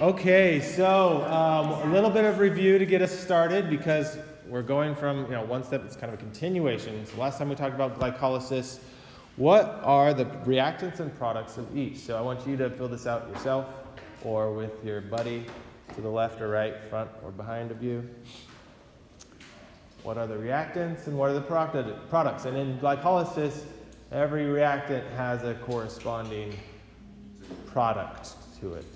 Okay, so um, a little bit of review to get us started because we're going from you know one step. It's kind of a continuation. So last time we talked about glycolysis. What are the reactants and products of each? So I want you to fill this out yourself or with your buddy to the left or right, front or behind of you. What are the reactants and what are the products? And in glycolysis, every reactant has a corresponding product to it.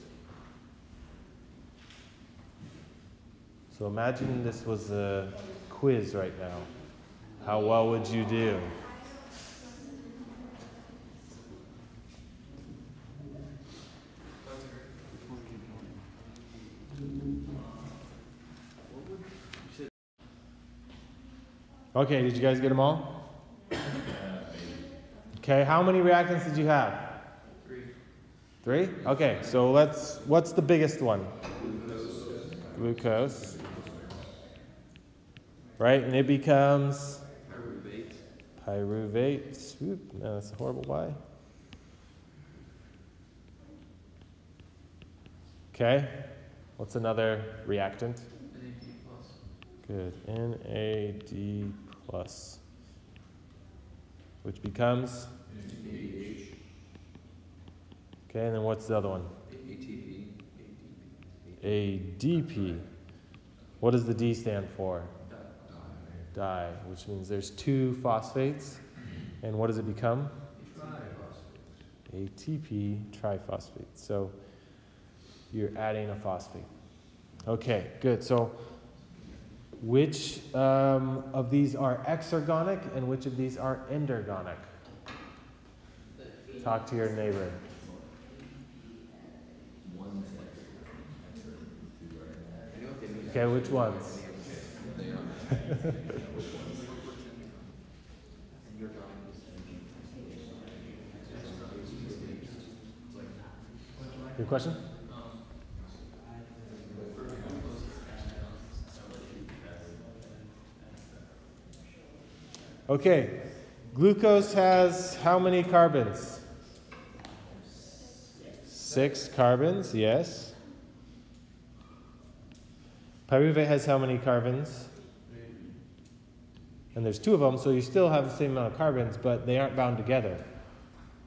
So imagine this was a quiz right now. How well would you do? Okay, did you guys get them all? Okay, how many reactants did you have? Three. Three? Okay, so let's, what's the biggest one? Glucose. Right, and it becomes Pyruvate. pyruvate. No, that's a horrible Y. Okay, what's another reactant? Good. NAD plus, which becomes? ADH. Okay, and then what's the other one? ATP. ADP. What does the D stand for? Di, which means there's two phosphates. And what does it become? ATP triphosphate. So you're adding a phosphate. Okay, good. So which um, of these are exergonic and which of these are endergonic? Talk to your neighbor. Okay, which ones? Your question? Okay, glucose has how many carbons? Six carbons, yes. Pyruvate has how many carbons? And there's two of them, so you still have the same amount of carbons, but they aren't bound together.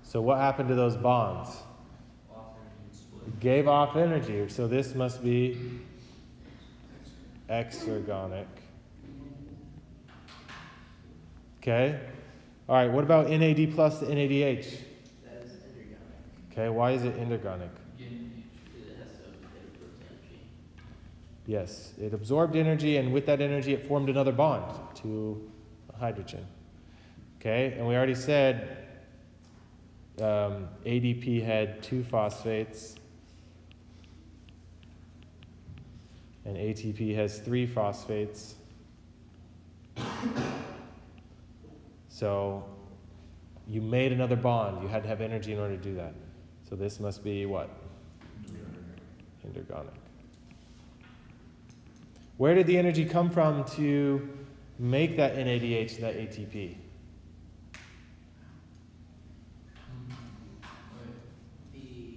So what happened to those bonds? It gave off energy, so this must be exergonic. Okay? All right, what about NAD plus to NADH? That is endergonic. Okay, why is it endergonic? Because it has to it absorbs energy. Yes, it absorbed energy, and with that energy, it formed another bond to hydrogen. Okay, and we already said um, ADP had two phosphates, and ATP has three phosphates. So you made another bond. You had to have energy in order to do that. So this must be what? Endergonic. Where did the energy come from to make that NADH, that ATP?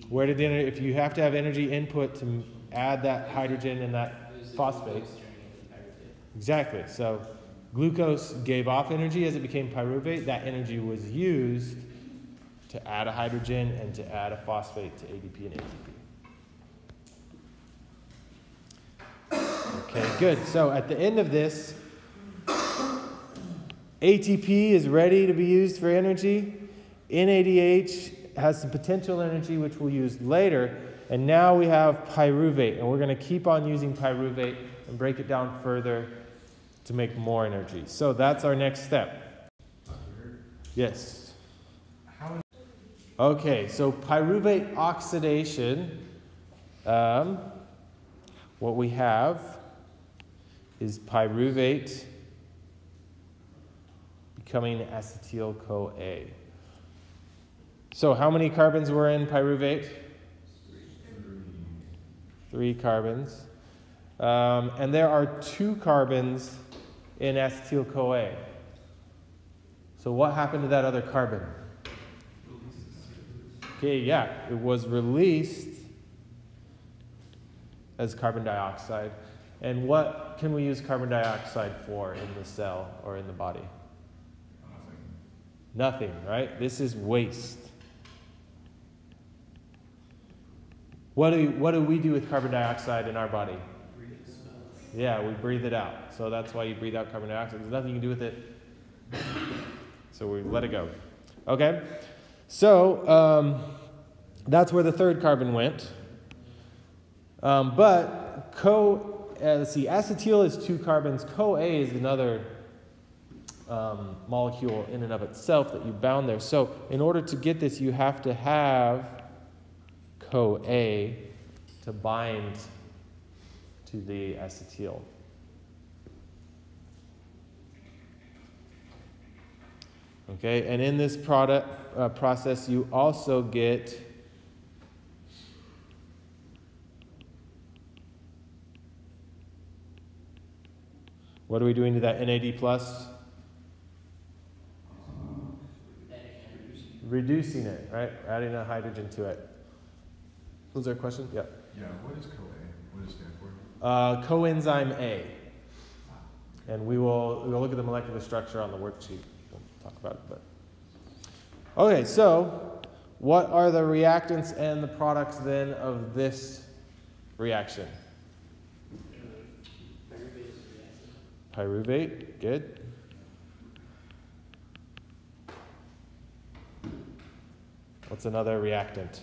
Where did the energy, if you have to have energy input to add that hydrogen and that phosphate, exactly. So glucose gave off energy as it became pyruvate. That energy was used to add a hydrogen and to add a phosphate to ADP and ATP. Okay, good. So at the end of this, ATP is ready to be used for energy. NADH has some potential energy, which we'll use later. And now we have pyruvate, and we're going to keep on using pyruvate and break it down further to make more energy. So that's our next step. Yes. Okay, so pyruvate oxidation, um, what we have is pyruvate becoming acetyl CoA. So, how many carbons were in pyruvate? Three carbons. Um, and there are two carbons in acetyl CoA. So, what happened to that other carbon? Okay, yeah, it was released as carbon dioxide. And what can we use carbon dioxide for in the cell or in the body? Nothing, Nothing, right? This is waste. What do, what do we do with carbon dioxide in our body? Yeah, we breathe it out. So that's why you breathe out carbon dioxide. There's nothing you can do with it. So we let it go. Okay? So um, that's where the third carbon went. Um, but co, uh, let's see, acetyl is two carbons. CoA is another um, molecule in and of itself that you bound there. So in order to get this, you have to have CoA to bind to the acetyl. Okay, and in this product uh, process, you also get what are we doing to that NAD plus? Reducing it, right? Adding a hydrogen to it. Was there a question? Yeah. Yeah, what is CoA? What does it stand for? Uh, coenzyme A. And we will we'll look at the molecular structure on the worksheet. We'll talk about it, but okay. So, what are the reactants and the products then of this reaction? Pyruvate, good. What's another reactant?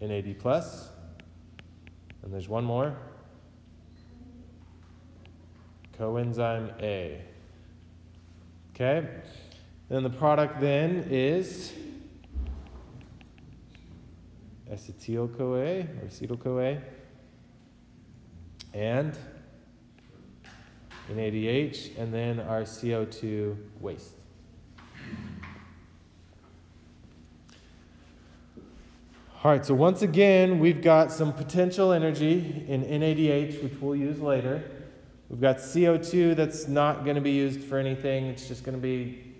NAD plus. And there's one more. Coenzyme A. Okay? Then the product then is acetyl CoA or acetyl CoA and NADH and then our CO2 waste. All right, so once again, we've got some potential energy in NADH, which we'll use later. We've got CO2 that's not going to be used for anything, it's just going to be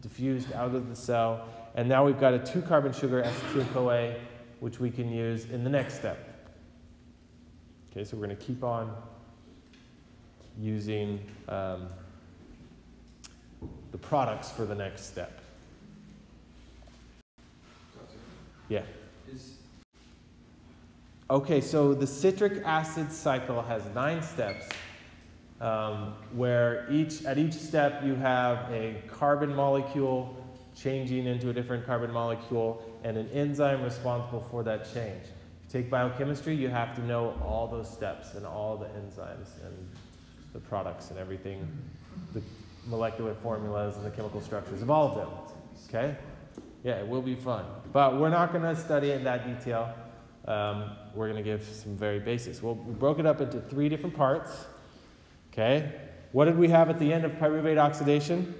diffused out of the cell. And now we've got a two carbon sugar, acetyl CoA, which we can use in the next step. Okay, so we're going to keep on using um, the products for the next step. Yeah. Okay, so the citric acid cycle has nine steps, um, where each at each step you have a carbon molecule changing into a different carbon molecule and an enzyme responsible for that change. If you take biochemistry, you have to know all those steps and all the enzymes and the products and everything, the molecular formulas and the chemical structures of all of them. Okay? Yeah, it will be fun. But we're not going to study it in that detail. Um, we're going to give some very basics. Well, we broke it up into three different parts. Okay? What did we have at the end of pyruvate oxidation?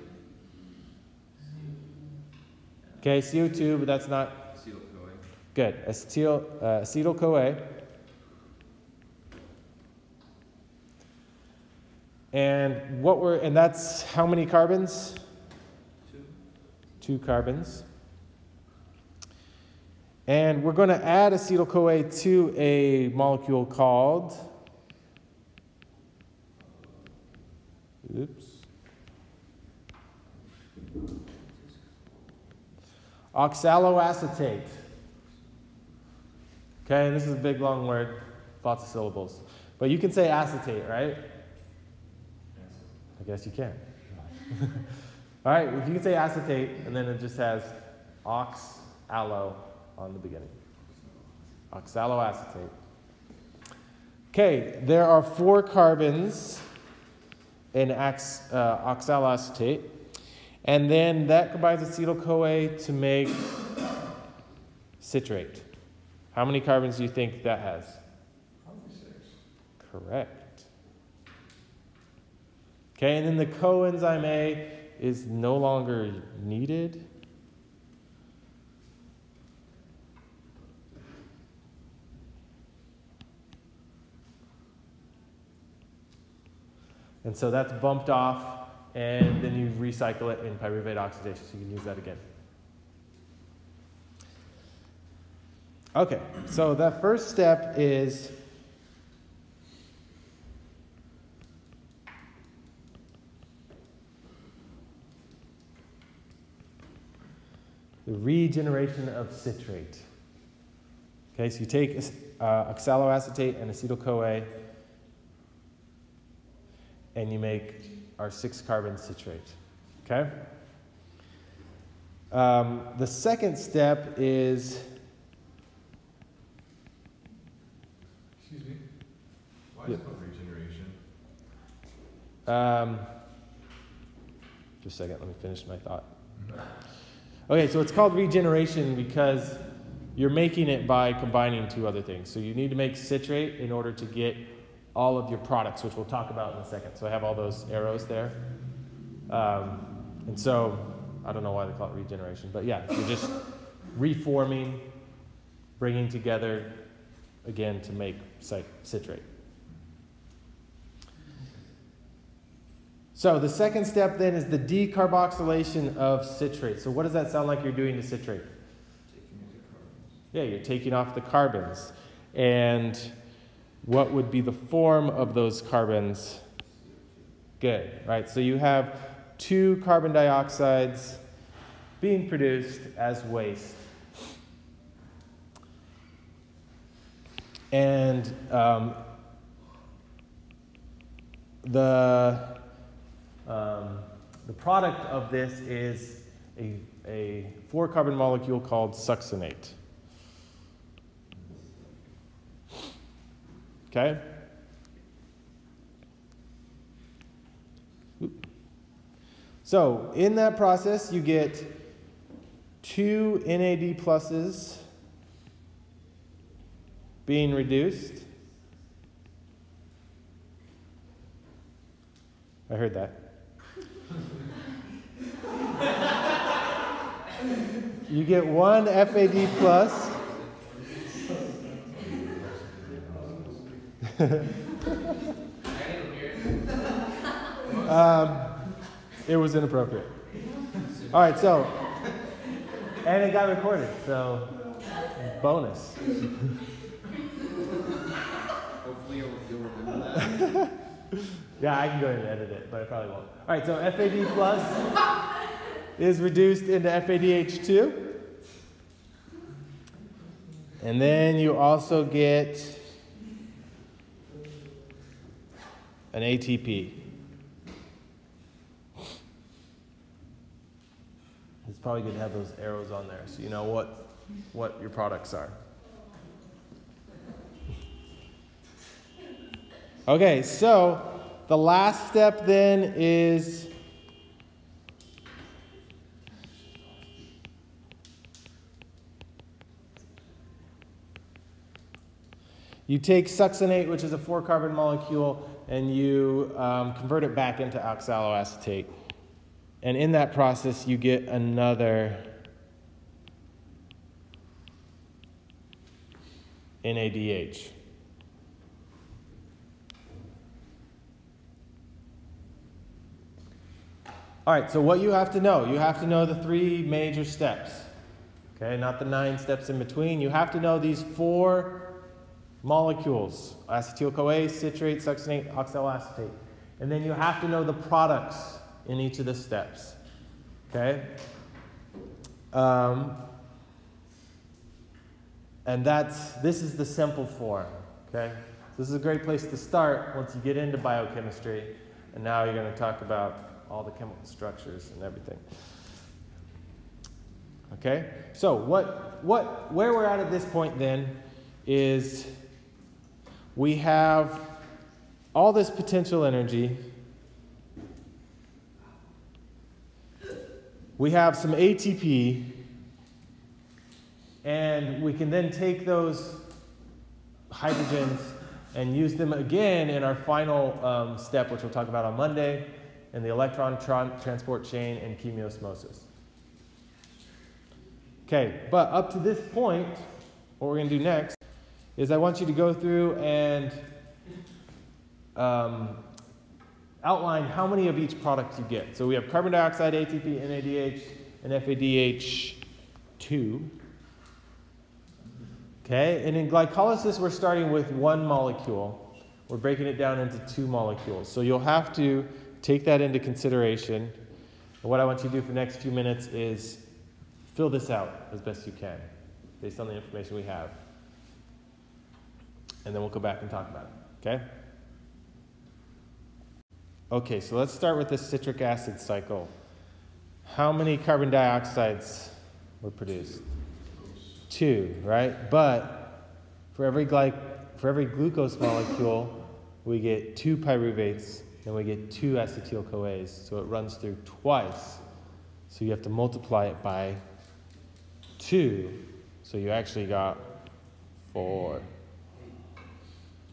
Okay, CO2, but that's not acetyl CoA. good. Acetyl, uh, acetyl CoA. And what were, and that's how many carbons? Two. Two carbons. And we're going to add acetyl CoA to a molecule called. Oops. Oxaloacetate. Okay, and this is a big long word, lots of syllables. But you can say acetate, right? I guess you can. All right, if you can say acetate, and then it just has ox, aloe on the beginning. Oxaloacetate. Okay, there are four carbons in ox, uh, oxaloacetate, and then that combines acetyl CoA to make citrate. How many carbons do you think that has? Probably six. Correct. Okay, and then the coenzyme A is no longer needed. And so that's bumped off, and then you recycle it in pyruvate oxidation, so you can use that again. Okay, so that first step is the regeneration of citrate. Okay, so you take uh, oxaloacetate and acetyl CoA and you make our six carbon citrate. Okay? Um, the second step is Excuse me? Why is Yeah. it called regeneration? Um, just a second, let me finish my thought. Okay, so it's called regeneration because you're making it by combining two other things. So you need to make citrate in order to get all of your products, which we'll talk about in a second. So I have all those arrows there. Um, and so I don't know why they call it regeneration, but yeah, you're just reforming, bringing together again to make cit- citrate. So the second step then is the decarboxylation of citrate. So what does that sound like you're doing to citrate? Taking into carbons. Yeah, you're taking off the carbons. And what would be the form of those carbons? Good, right? So you have two carbon dioxides being produced as waste. And um, the, um, the product of this is a, a four carbon molecule called succinate. Okay? So, in that process, you get two NAD pluses being reduced. I heard that. You get one FAD plus. um, it was inappropriate. All right, so, and it got recorded, so bonus. Hopefully you'll, remember that. Yeah, I can go ahead and edit it, but I probably won't. All right, so FAD plus is reduced into FADH2. And then you also get an ATP. It's probably good to have those arrows on there so you know what, what your products are. Okay, so the last step then is you take succinate, which is a four carbon molecule, and you um, convert it back into oxaloacetate. And in that process, you get another NADH. All right, so what you have to know, you have to know the three major steps. Okay, not the nine steps in between. You have to know these four molecules acetyl CoA, citrate, succinate, oxaloacetate. And then you have to know the products in each of the steps. Okay? Um, and that's this is the simple form. Okay? This is a great place to start once you get into biochemistry. And now you're going to talk about all the chemical structures and everything. Okay? So what what where we're at at this point then is we have all this potential energy. We have some ATP, and we can then take those hydrogens and use them again in our final um, step, which we'll talk about on Monday, in the electron tran- transport chain and chemiosmosis. Okay, but up to this point, what we're going to do next is I want you to go through and um, outline how many of each product you get. So we have carbon dioxide, ATP, NADH, and FADH2. Okay, and in glycolysis, we're starting with one molecule. We're breaking it down into two molecules. So you'll have to take that into consideration. And what I want you to do for the next few minutes is fill this out as best you can based on the information we have. And then we'll go back and talk about it. Okay? Okay, so let's start with the citric acid cycle. How many carbon dioxides were produced? Two, right? But for every gly- for every glucose molecule, we get two pyruvates and we get two acetyl CoAs. So it runs through twice. So you have to multiply it by two. So you actually got four.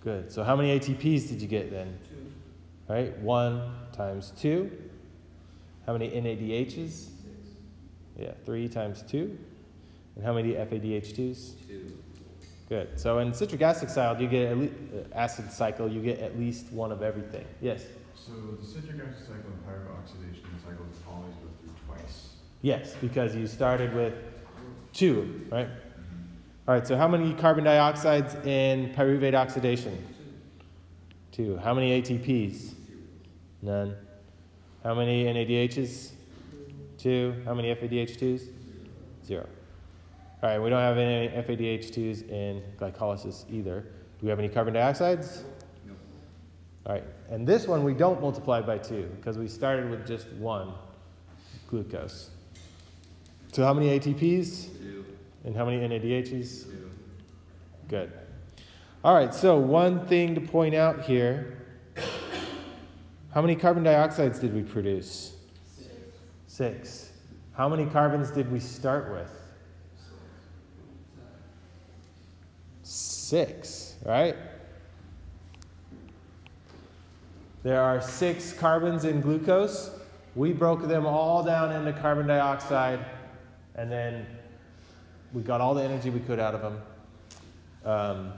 Good. So how many ATPs did you get then? Two. Right? One times two. How many NADHs? Six. Yeah, three times two. And how many FADH2s? Two. Good. So in citric acid cycle, you get at le- uh, acid cycle, you get at least one of everything. Yes. So the citric acid cycle and pyroxidation cycles always go through twice. Yes, because you started with two, right? All right. So how many carbon dioxides in pyruvate oxidation? Two. How many ATPs? None. How many NADHs? Two. How many FADH2s? Zero. All right, we don't have any FADH2s in glycolysis either. Do we have any carbon dioxides? Nope. All right, and this one we don't multiply by two because we started with just one glucose. So how many ATPs Two. And how many NADHs? Two. Good. All right, so one thing to point out here how many carbon dioxides did we produce? Six. How many carbons did we start with? Six, right? There are six carbons in glucose. We broke them all down into carbon dioxide, and then we got all the energy we could out of them. Um,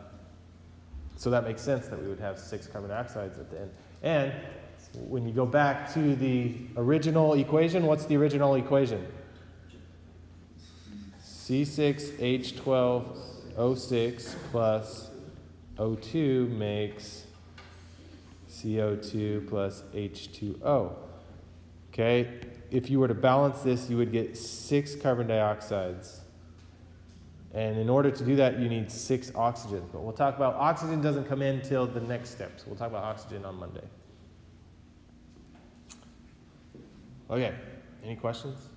so that makes sense that we would have six carbon dioxides at the end. And when you go back to the original equation, what's the original equation? C6H12O6 plus O2 makes CO2 plus H2O. Okay, if you were to balance this, you would get six carbon dioxides. And in order to do that, you need six oxygens. But we'll talk about oxygen doesn't come in till the next step. So we'll talk about oxygen on Monday. Okay, any questions?